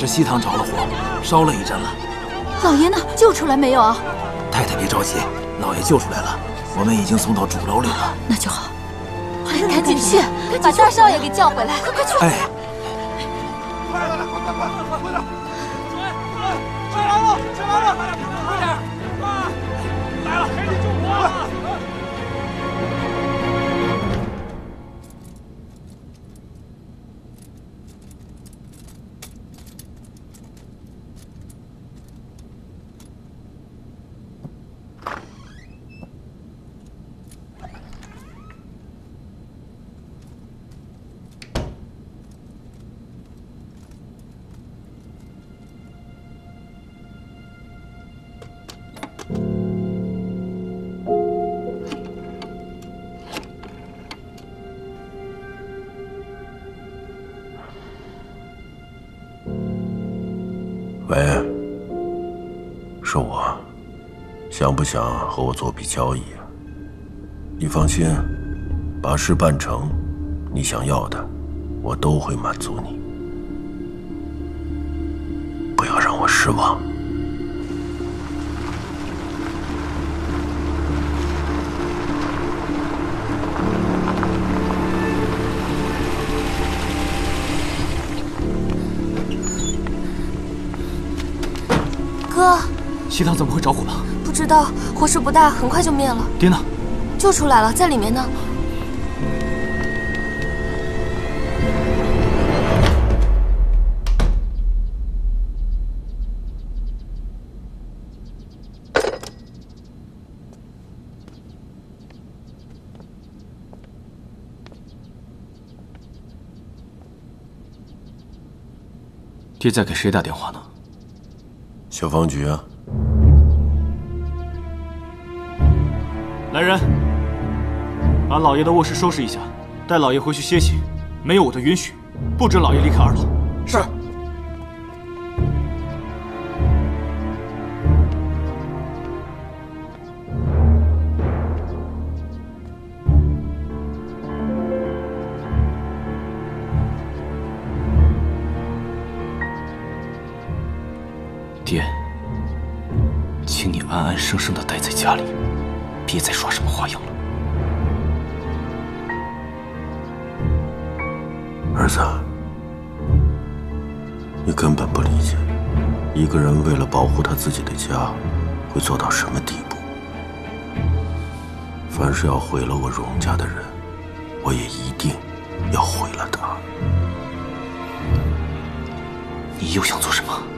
是西塘着了火，烧了一阵了。老爷呢？救出来没有？太太别着急，老爷救出来了，我们已经送到主楼里了。那就好。哎，赶紧去，把大少爷给叫回来！快快去！哎，快来来，快快快快快点！水来了，快来了，快点！来想不想和我做笔交易啊？你放心，把事办成，你想要的，我都会满足你。不要让我失望。哥，西塘怎么会着火了？不知道，火势不大，很快就灭了。爹呢？救出来了，在里面呢。爹在给谁打电话呢？消防局啊！来人，把老爷的卧室收拾一下，带老爷回去歇息。没有我的允许，不准老爷离开二楼。是。爹，请你安安生生的待在家里，别再耍什么花样了。儿子，你根本不理解，一个人为了保护他自己的家，会做到什么地步。凡是要毁了我荣家的人，我也一定要毁了他。你又想做什么？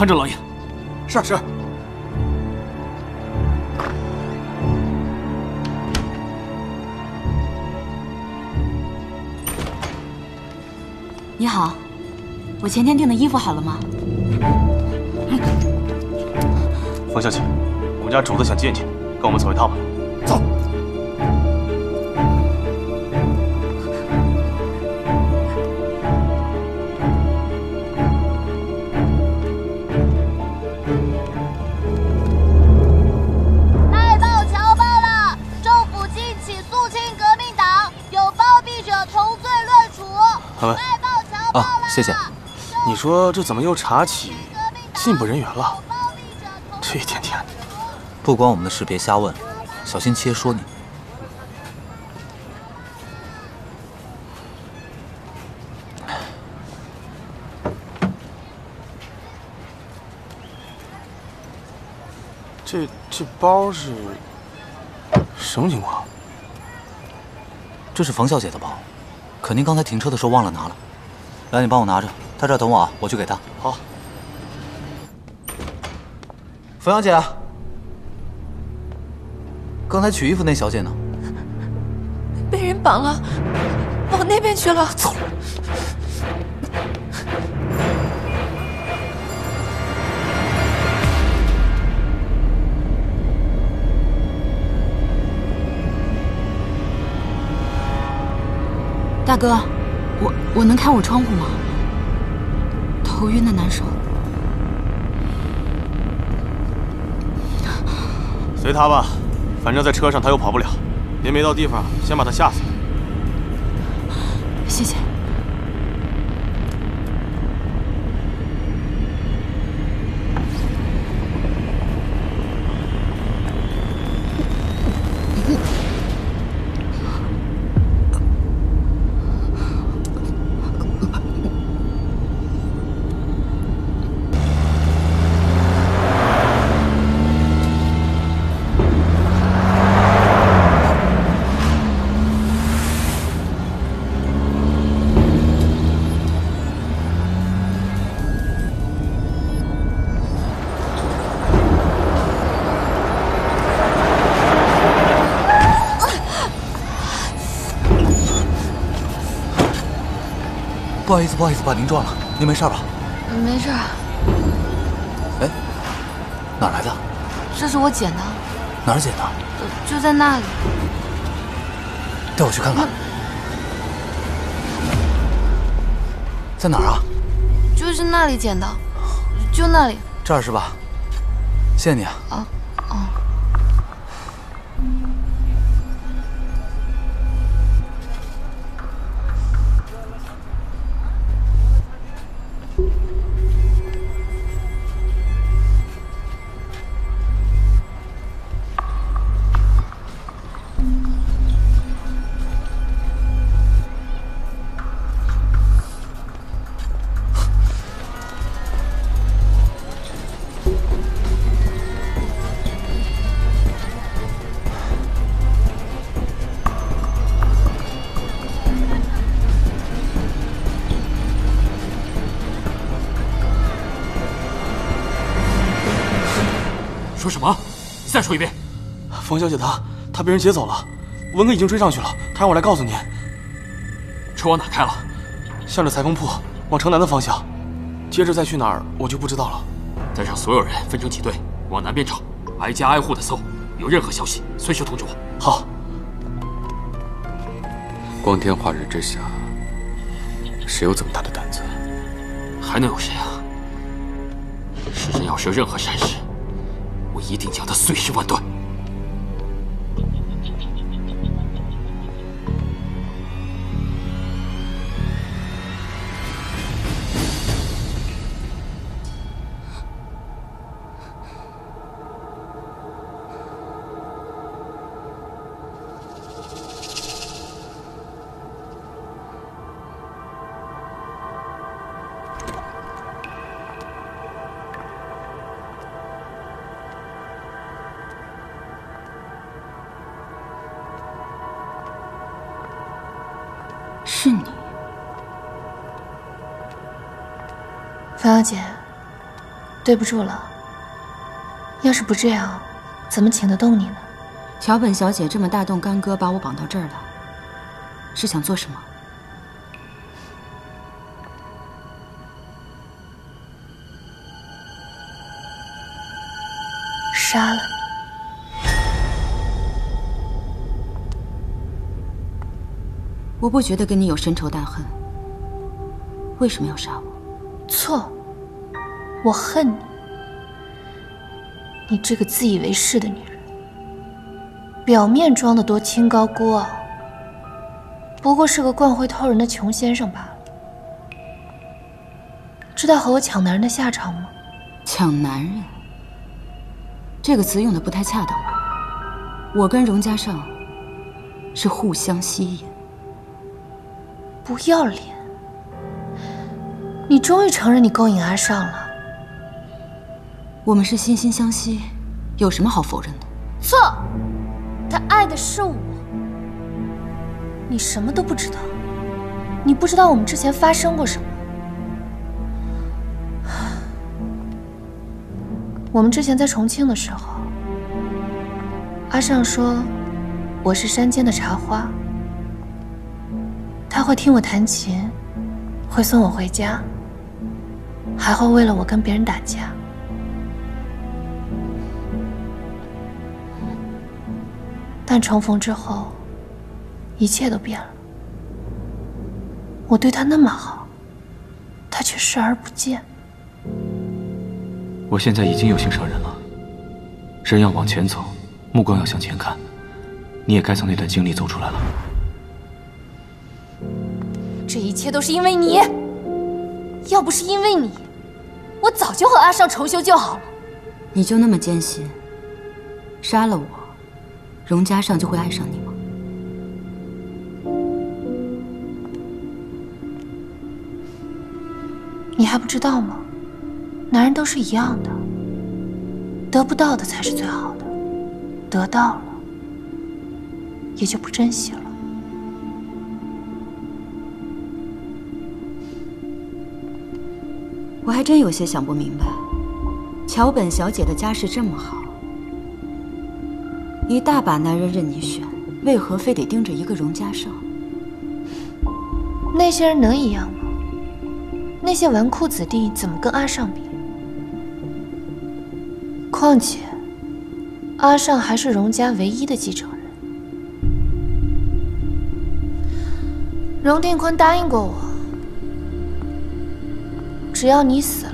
看着老爷。是是。你好，我前天订的衣服好了吗？黄小姐，我们家主子想见见你，跟我们走一趟吧。谢谢。你说这怎么又查起进步人员了？这一天天的，不关我们的事，别瞎问，小心七爷说你。这这包是什么情况？这是冯小姐的包，可您刚才停车的时候忘了拿了。来，你帮我拿着，他这儿等我啊，我去给他。好，冯小姐，刚才取衣服那小姐呢？被人绑了，往那边去了。走。大哥。我我能开我窗户吗？头晕的难受。随他吧，反正在车上他又跑不了。您没到地方，先把他吓死。谢谢。好意思，不好意思，把您撞了。您没事吧？没事。哎，哪来的？这是我捡的。哪儿捡的？就在那里。带我去看看。在哪儿啊？就是那里捡的，就那里。这儿是吧？谢谢你啊。啊，说一遍。冯小姐她她被人劫走了，文哥已经追上去了，他让我来告诉您。车往哪开了？向着裁缝铺往城南的方向，接着再去哪儿我就不知道了。再让所有人分成几队往南边找，挨家挨户的搜，有任何消息随时通知我。好。光天化日之下，谁有这么大的胆子？还能有谁啊？世人要是有任何闪失，我一定将他碎尸万段。是你，冯小姐，对不住了。要是不这样，怎么请得动你呢？桥本小姐这么大动干戈把我绑到这儿来，是想做什么？我不觉得跟你有深仇大恨，为什么要杀我？错，我恨你，你这个自以为是的女人，表面装的多清高孤傲，不过是个惯会偷人的穷先生罢了。知道和我抢男人的下场吗？抢男人，这个词用的不太恰当吧？我跟荣家少是互相吸引。不要脸！你终于承认你勾引阿尚了。我们是惺惺相惜，有什么好否认的？错，他爱的是我。你什么都不知道，你不知道我们之前发生过什么。我们之前在重庆的时候，阿尚说我是山间的茶花。他会听我弹琴，会送我回家，还会为了我跟别人打架。但重逢之后，一切都变了。我对他那么好，他却视而不见。我现在已经有心上人了，人要往前走，目光要向前看。你也该从那段经历走出来了。这一切都是因为你，要不是因为你，我早就和阿尚重修旧好了。你就那么坚信，杀了我，荣家上就会爱上你吗？你还不知道吗？男人都是一样的，得不到的才是最好的，得到了也就不珍惜了。我还真有些想不明白，桥本小姐的家世这么好，一大把男人任你选，为何非得盯着一个荣家少？那些人能一样吗？那些纨绔子弟怎么跟阿尚比？况且，阿尚还是荣家唯一的继承人。荣定坤答应过我，只要你死了，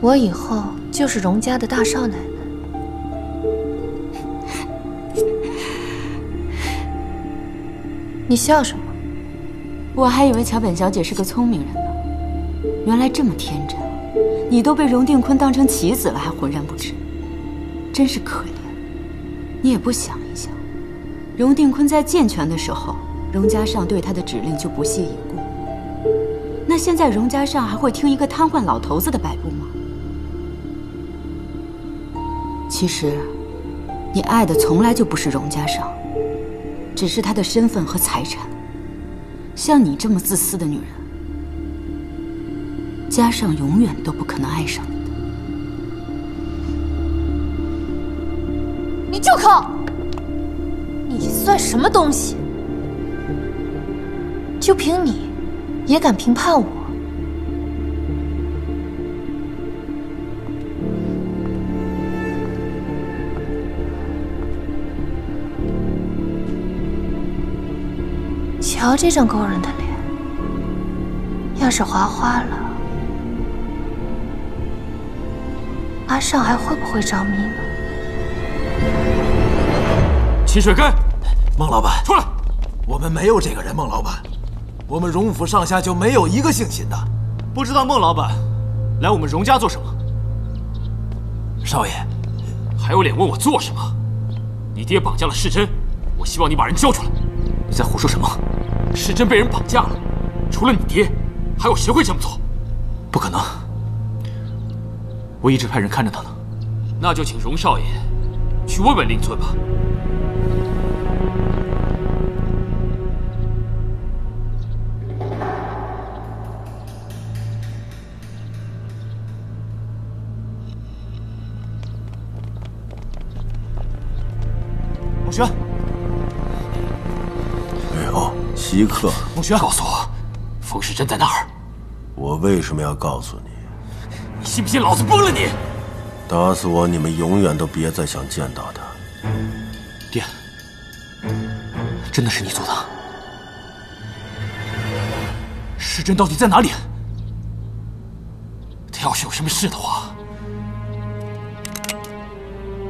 我以后就是荣家的大少奶奶。你笑什么？我还以为桥本小姐是个聪明人呢，原来这么天真。你都被荣定坤当成棋子了，还浑然不知，真是可怜。你也不想一想，荣定坤在健全的时候，荣家尚对他的指令就不屑一顾。那现在荣家尚还会听一个瘫痪老头子的摆布吗？其实，你爱的从来就不是荣家尚，只是他的身份和财产。像你这么自私的女人，家尚永远都不可能爱上你的。你住口！你算什么东西？就凭你，也敢评判我？瞧这张勾人的脸，要是划花了，阿尚还会不会着迷呢？齐水根，孟老板出来！我们没有这个人，孟老板，我们荣府上下就没有一个姓秦的。不知道孟老板来我们荣家做什么？少爷，还有脸问我做什么？你爹绑架了世珍，我希望你把人交出来。你在胡说什么？世珍被人绑架了，除了你爹，还有谁会这么做？不可能！我一直派人看着他呢。那就请荣少爷去问问令尊吧。孟轩，哎呦，稀客！孟轩，告诉我，冯世珍在哪儿？我为什么要告诉你？你信不信老子崩了你？打死我，你们永远都别再想见到他。爹，真的是你做的？世珍到底在哪里？他要是有什么事的话，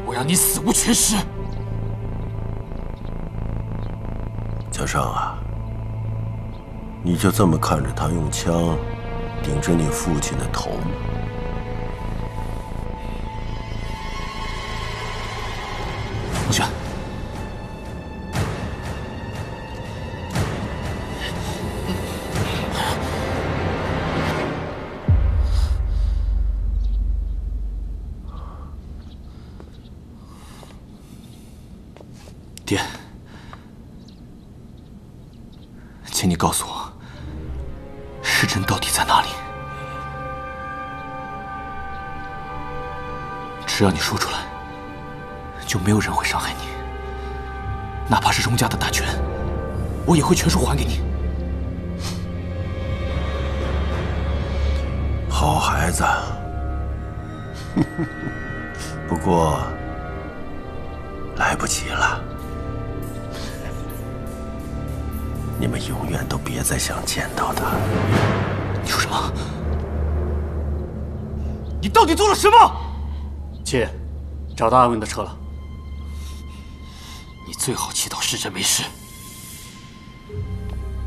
我让你死无全尸！小尚啊，你就这么看着他用枪顶着你父亲的头吗？到安文的车了。你最好祈祷世珍没事。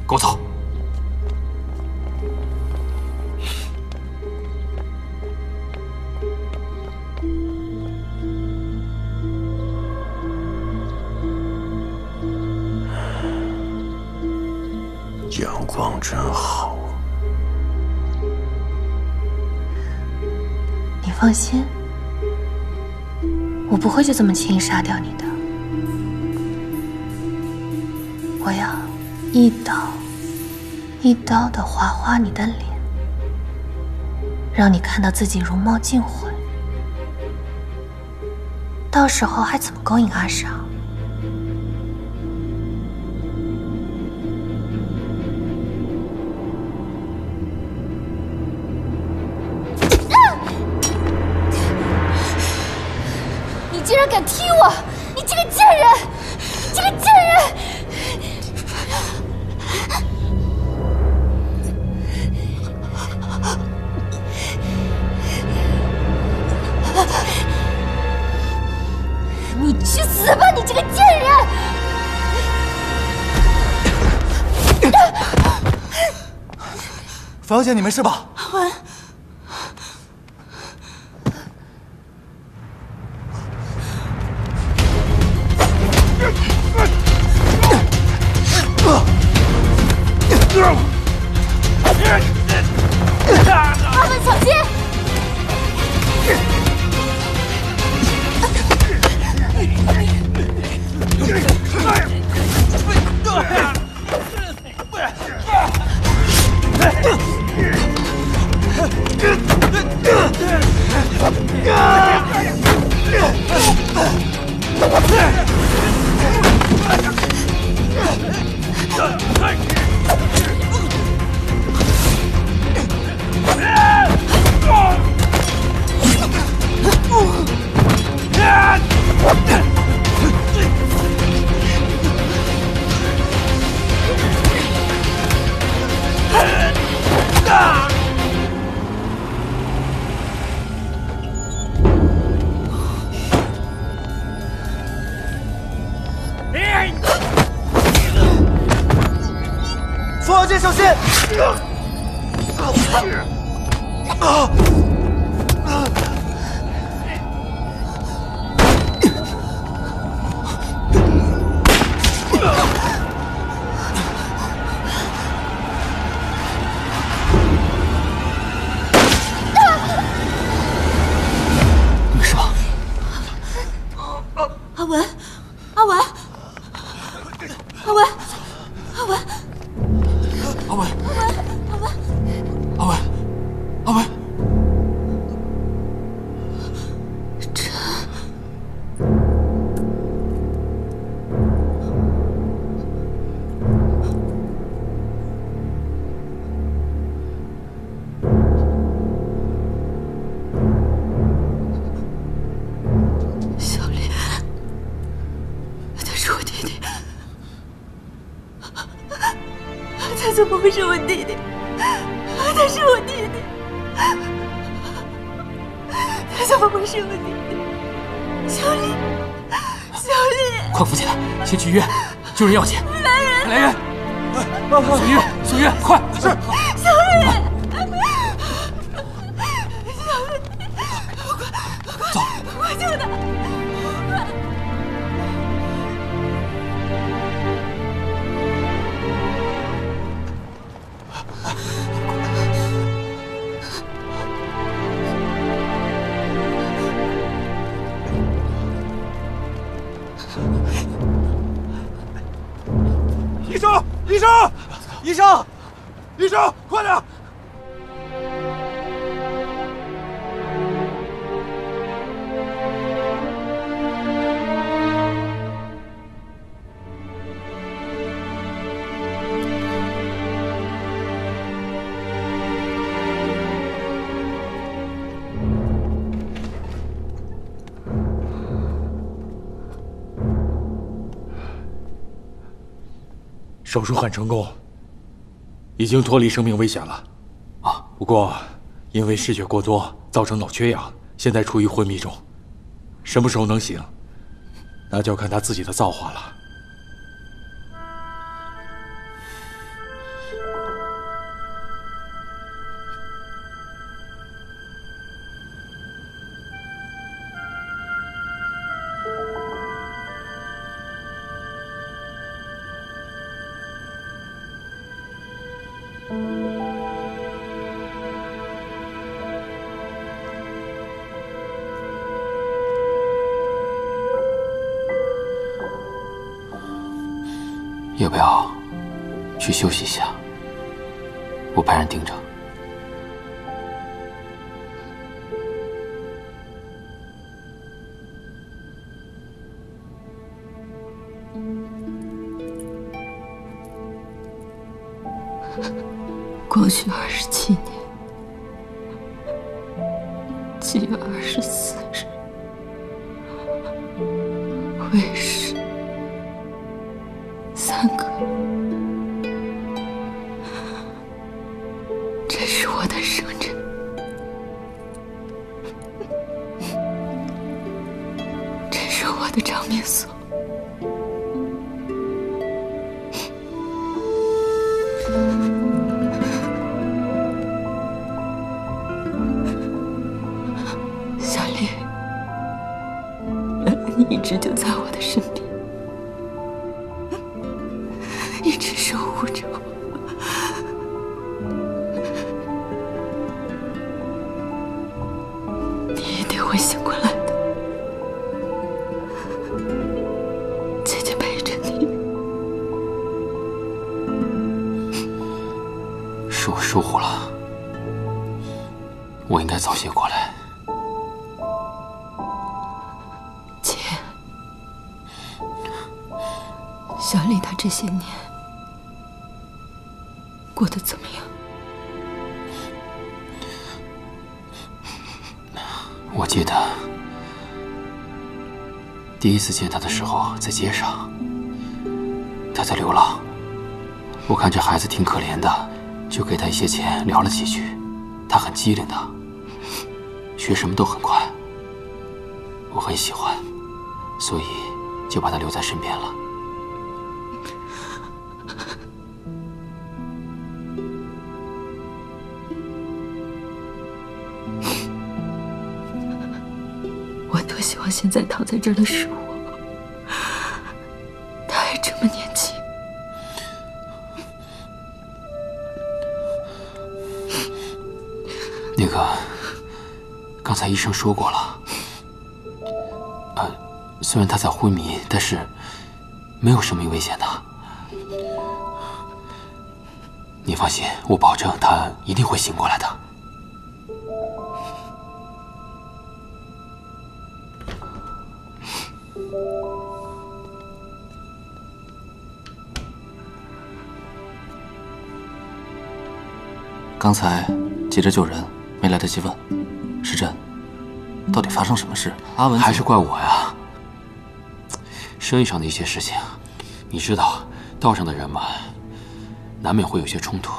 跟我走。阳光真好。你放心，我不会就这么轻易杀掉你的。我要一刀一刀的划花你的脸，让你看到自己容貌尽毁。到时候还怎么勾引阿尚？小姐，你没事吧？救人要紧。医生，医生，医生，医生，快点！手术很成功，已经脱离生命危险了。啊，不过因为失血过多造成脑缺氧，现在处于昏迷中。什么时候能醒，那就要看他自己的造化了。休息一下？我派人盯着。过去二十七年，七月二十四我记得第一次见他的时候，在街上，他在流浪。我看这孩子挺可怜的，就给他一些钱，聊了几句。他很机灵的，学什么都很快。我很喜欢，所以就把他留在身边了。我现在躺在这儿的是我，他还这么年轻。那个，刚才医生说过了，呃，虽然他在昏迷，但是没有生命危险的。你放心，我保证他一定会醒过来的。刚才急着救人，没来得及问。时珍，到底发生什么事？阿文还是怪我呀。生意上的一些事情，你知道，道上的人嘛，难免会有些冲突。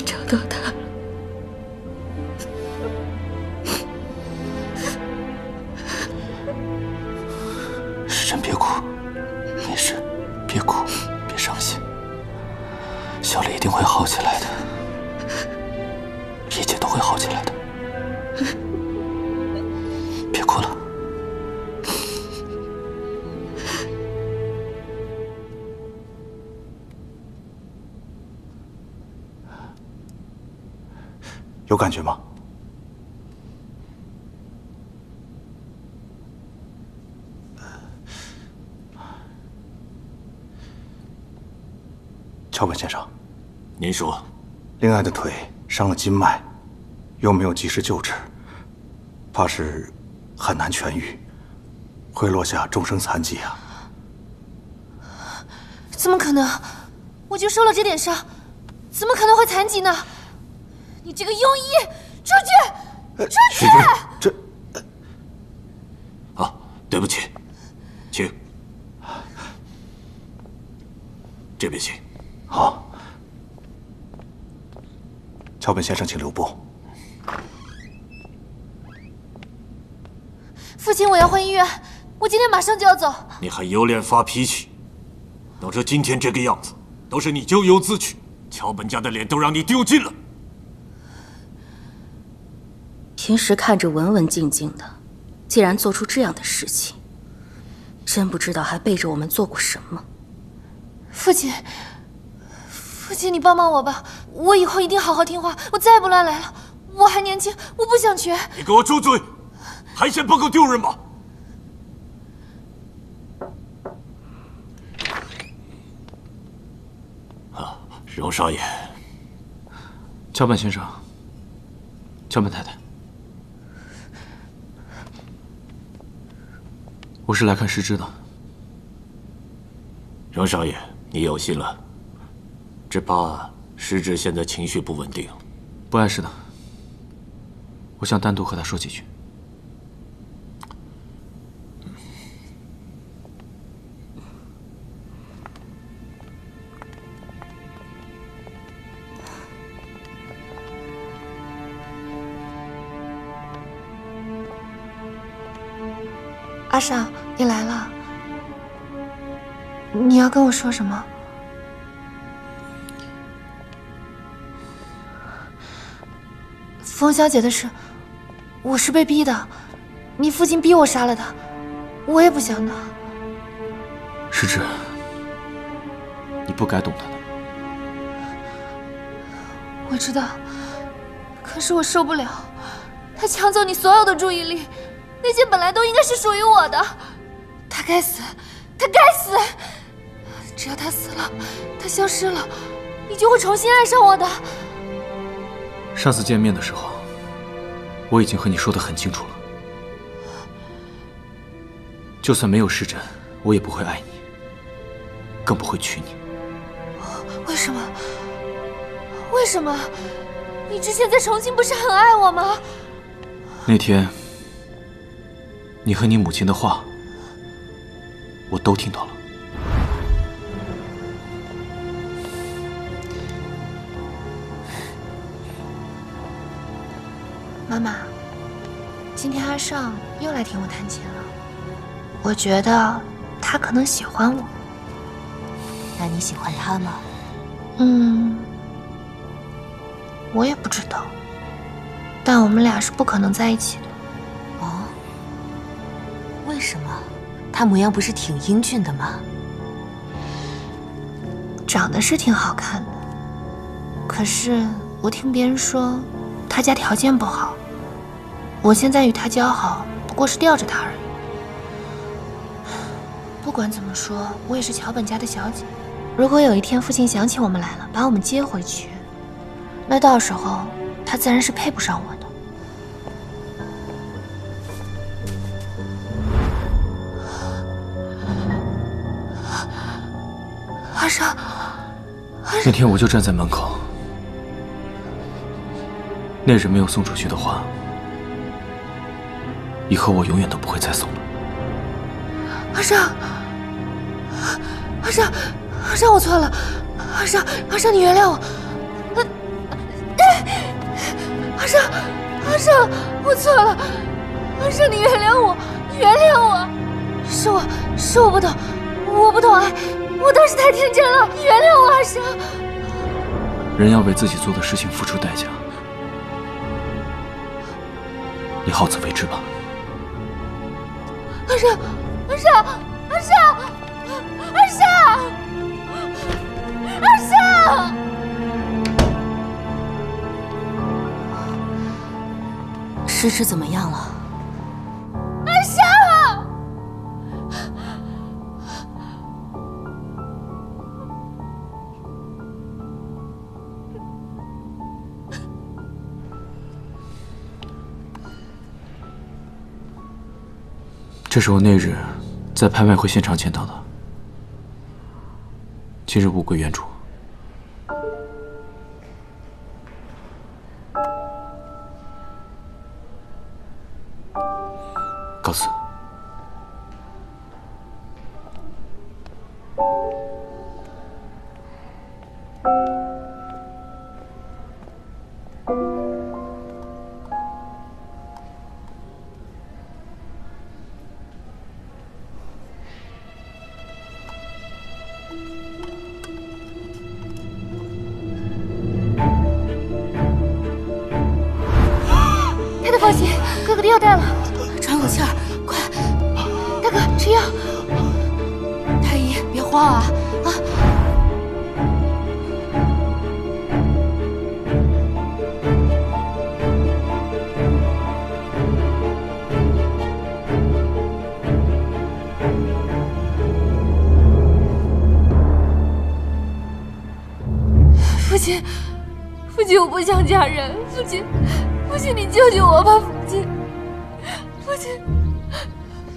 找到他。有感觉吗？桥本先生，您说，令爱的腿伤了筋脉，又没有及时救治，怕是很难痊愈，会落下终生残疾啊！怎么可能？我就受了这点伤，怎么可能会残疾呢？你这个庸医，出去！出去！这……啊，对不起，请这边请。好，桥本先生，请留步。父亲，我要换医院，我今天马上就要走。你还有脸发脾气？弄成今天这个样子，都是你咎由自取。桥本家的脸都让你丢尽了。平时看着文文静静的，竟然做出这样的事情，真不知道还背着我们做过什么。父亲。父亲，你帮帮我吧！我以后一定好好听话，我再也不乱来了。我还年轻，我不想瘸。你给我住嘴！还嫌不够丢人吗？啊，荣少爷，桥本先生，桥本太太，我是来看失之的。荣少爷，你有心了。只怕失之现在情绪不稳定，不碍事的。我想单独和他说几句。阿尚，你来了。你要跟我说什么？冯小姐的事，我是被逼的。你父亲逼我杀了她，我也不想的。失之，你不该动她的。我知道，可是我受不了。他抢走你所有的注意力，那些本来都应该是属于我的。他该死，他该死。只要他死了，他消失了，你就会重新爱上我的。上次见面的时候，我已经和你说的很清楚了。就算没有时针，我也不会爱你，更不会娶你。为什么？为什么？你之前在重庆不是很爱我吗？那天，你和你母亲的话，我都听到了。妈妈，今天阿尚又来听我弹琴了。我觉得他可能喜欢我。那你喜欢他吗？嗯，我也不知道。但我们俩是不可能在一起的。为什么？他模样不是挺英俊的吗？长得是挺好看的，可是我听别人说，他家条件不好。我现在与他交好，不过是吊着他而已。不管怎么说，我也是桥本家的小姐。如果有一天父亲想起我们来了，把我们接回去，那到时候他自然是配不上我的。那天我就站在门口，那人没有送出去的话，以后我永远都不会再送了。阿尚，阿尚，阿尚，我错了，阿尚，阿尚，你原谅我。阿尚，阿尚，我错了，阿尚，你原谅我，原谅我，是我，是我不懂，我不懂爱，我当时太天真了，你原谅我，阿生。人要为自己做的事情付出代价，你好自为之吧。阿生，阿生，阿尚，阿尚，阿尚。诗诗怎么样了？这是我那日在拍卖会现场捡到的，今日物归原主。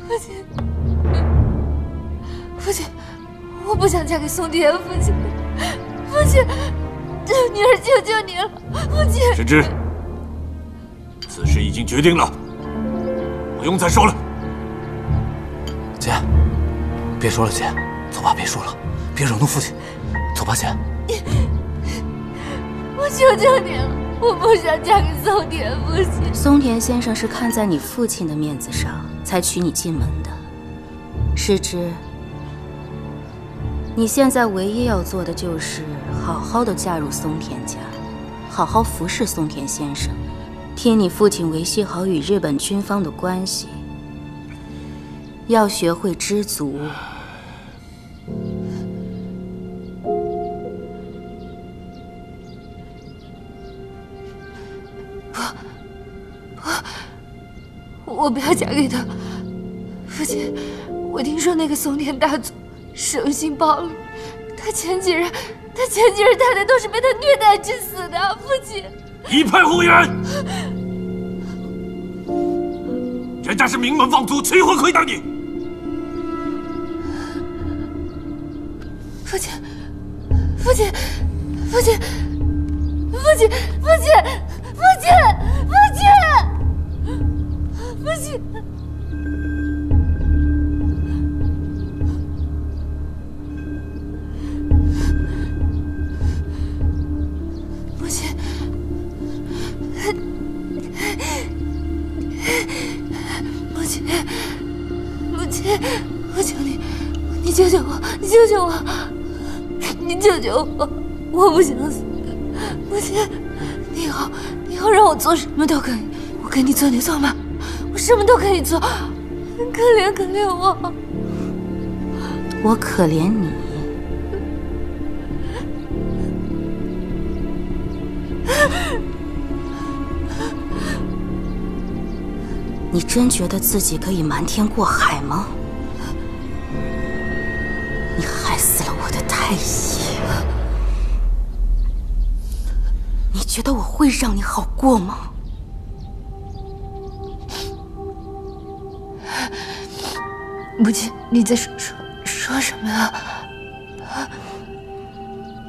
父亲，父亲，我不想嫁给宋天，父亲，父亲，女儿求求你了，父亲。神之，此事已经决定了，不用再说了。姐，别说了，姐，走吧，别说了，别惹怒父亲，走吧，姐。我求求你了，我不想嫁给宋田，父亲。松田先生是看在你父亲的面子上才娶你进门的。诗之，你现在唯一要做的就是好好的嫁入松田家，好好服侍松田先生，替你父亲维系好与日本军方的关系。要学会知足。我不要嫁给他，我听说那个松田大佐生性暴力，他前几日，他前几日太太都是被他虐待致死的，父亲。一派胡言！人家是名门望族，岂会亏待你？父亲，父亲，父亲，父亲，父亲，父亲，父亲。不想死。母亲，你以后你以后让我做什么都可以，我给你做你做马，我什么都可以做。可怜可怜我，我可怜你。你真觉得自己可以瞒天过海吗？你害死了我的太医，你觉得我会让你好过吗？母亲，你在说说说什么呀？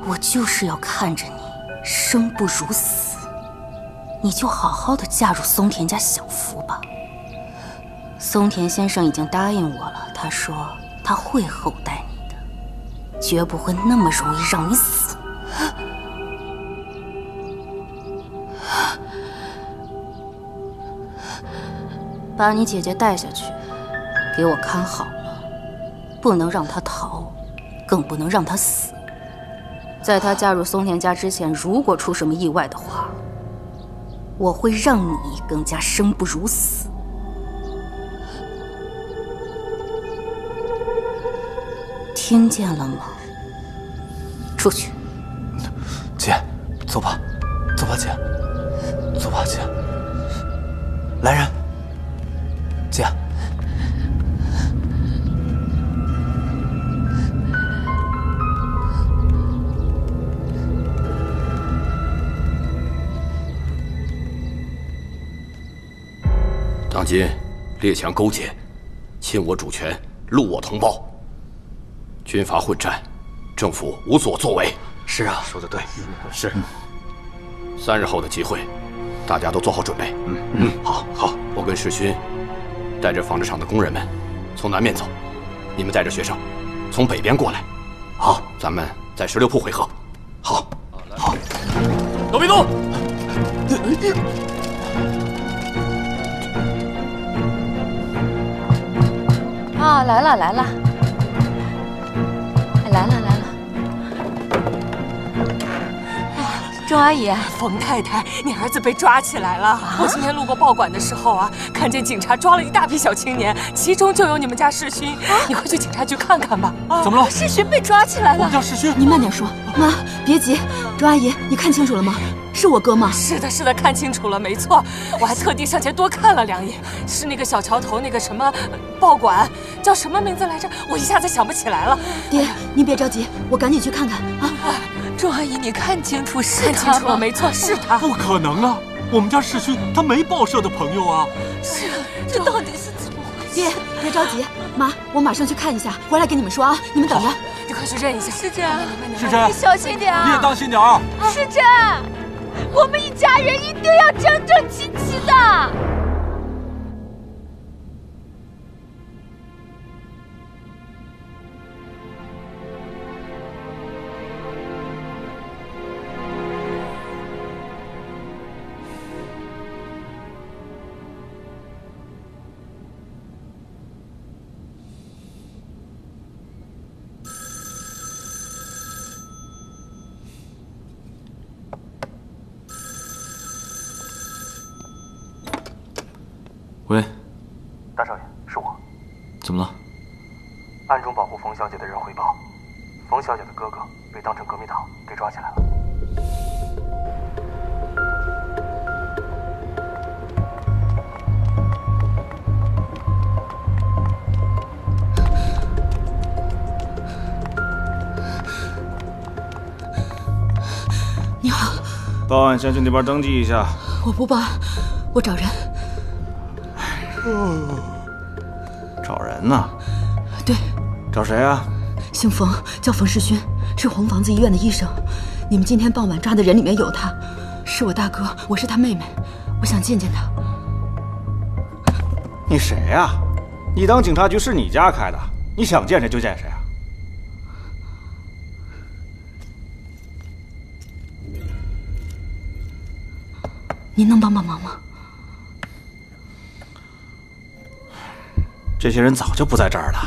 我就是要看着你生不如死，你就好好的嫁入松田家享福吧。松田先生已经答应我了，他说他会厚待你的，绝不会那么容易让你死。把你姐姐带下去，给我看好了，不能让她逃，更不能让她死。在她嫁入松田家之前，如果出什么意外的话，我会让你更加生不如死。听见了吗？出去。列强勾结，侵我主权，戮我同胞，军阀混战，政府无所作为。是啊，说的对，是。三日后的集会，大家都做好准备。嗯嗯，好，好。我跟世勋带着纺织厂的工人们从南面走，你们带着学生从北边过来。好，咱们在十六铺会合。好，好。都别动！啊，来了来了，来了来了。钟阿姨，冯太太，你儿子被抓起来了。我今天路过报馆的时候啊，看见警察抓了一大批小青年，其中就有你们家世勋。你快去警察局看看吧。怎么了？世勋被抓起来了。我们家世勋，你慢点说。妈，别急。钟阿姨，你看清楚了吗？是我哥吗？是的，是的，看清楚了，没错。我还特地上前多看了两眼，是那个小桥头那个什么报馆，叫什么名字来着？我一下子想不起来了。爹，您别着急，我赶紧去看看啊。钟阿姨，你看清楚是他吗？没错，是他。不可能啊！我们家世勋他没报社的朋友啊。是啊，这到底是怎么回事？爹，别着急，妈，我马上去看一下，回来跟你们说啊。你们等着。你快去认一下。世珍，世珍，你小心点啊！你也当心点啊！世珍，我们一家人一定要整整齐齐的。喂，大少爷，是我。怎么了？暗中保护冯小姐的人汇报，冯小姐的哥哥被当成革命党给抓起来了。你好，报案先去那边登记一下。我不报案，我找人。找人呢？对，找谁啊？姓冯，叫冯世勋，是红房子医院的医生。你们今天傍晚抓的人里面有他，是我大哥，我是他妹妹，我想见见他。你谁呀？你当警察局是你家开的？你想见谁就见谁啊？您能帮帮忙吗？这些人早就不在这儿了。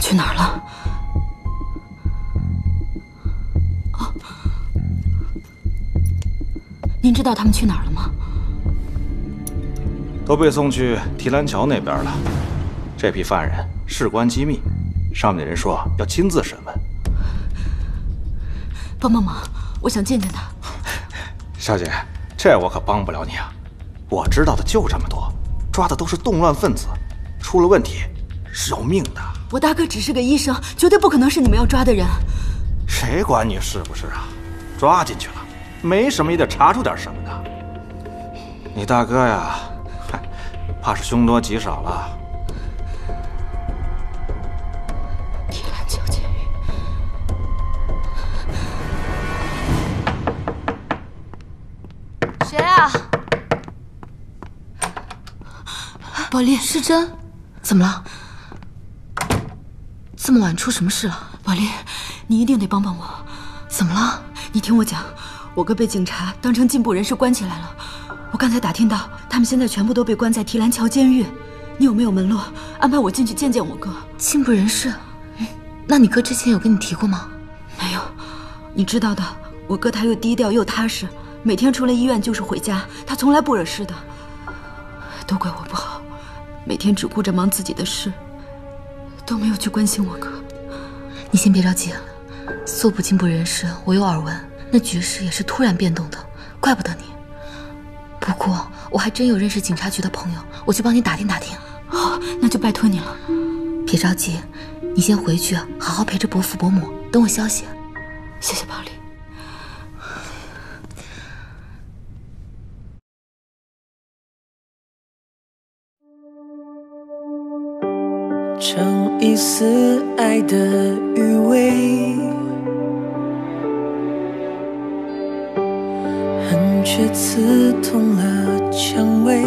去哪儿了？啊，您知道他们去哪儿了吗？都被送去提篮桥那边了。这批犯人事关机密，上面的人说要亲自审问。帮帮忙，我想见见他。小姐，这我可帮不了你啊。我知道的就这么多，抓的都是动乱分子，出了问题是要命的。我大哥只是个医生，绝对不可能是你们要抓的人。谁管你是不是啊？抓进去了，没什么也得查出点什么的。你大哥呀，嗨，怕是凶多吉少了。谁啊？宝莉，世珍，怎么了？这么晚出什么事了？宝莉，你一定得帮帮我。怎么了？你听我讲，我哥被警察当成进步人士关起来了。我刚才打听到，他们现在全部都被关在提篮桥监狱。你有没有门路安排我进去见见我哥？进步人士？那你哥之前有跟你提过吗？没有。你知道的，我哥他又低调又踏实，每天除了医院就是回家，他从来不惹事的。都怪我不好，每天只顾着忙自己的事，都没有去关心我哥。你先别着急，素不进不人事，我有耳闻，那局势也是突然变动的，怪不得你。不过我还真有认识警察局的朋友，我去帮你打听打听。好，那就拜托你了。别着急，你先回去好好陪着伯父伯母，等我消息。谢谢宝爱的余味，恨却刺痛了蔷薇，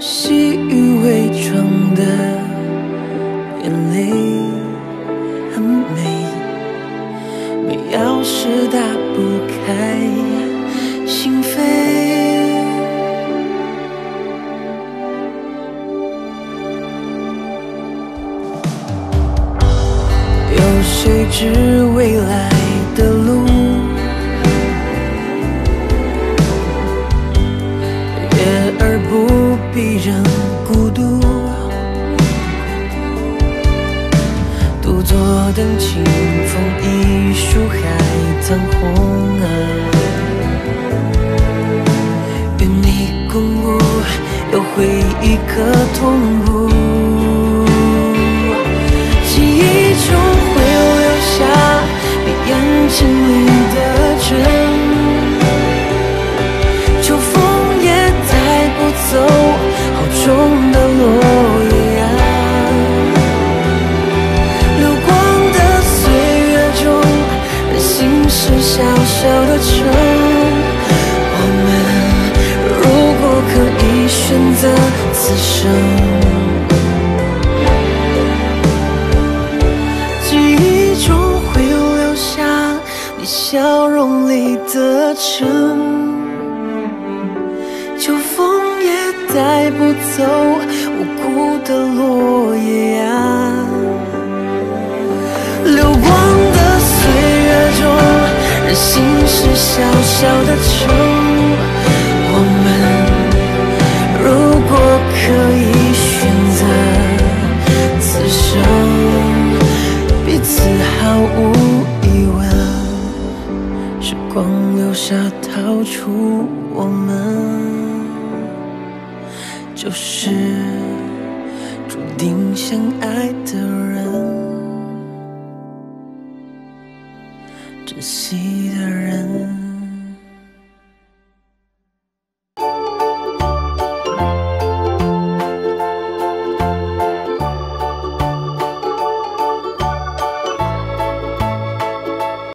细雨伪装的眼泪很美，没钥匙打